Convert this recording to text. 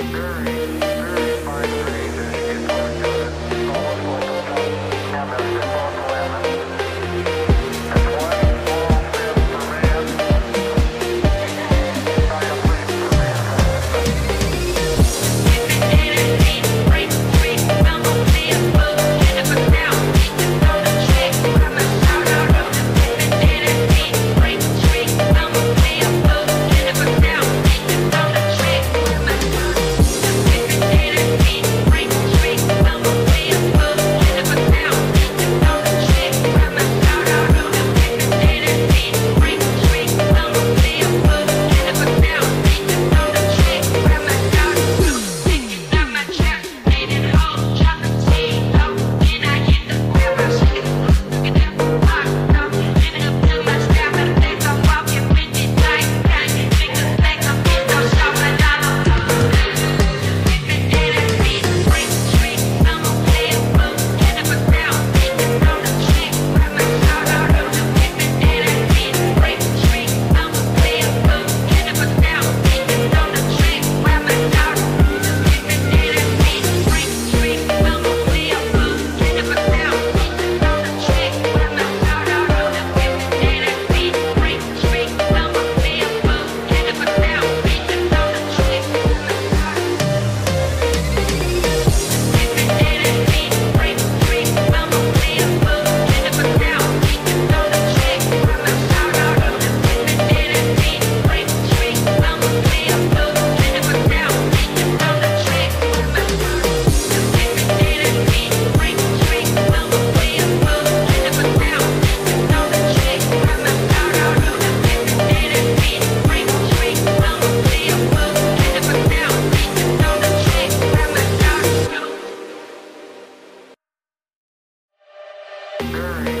Alright. discouraged.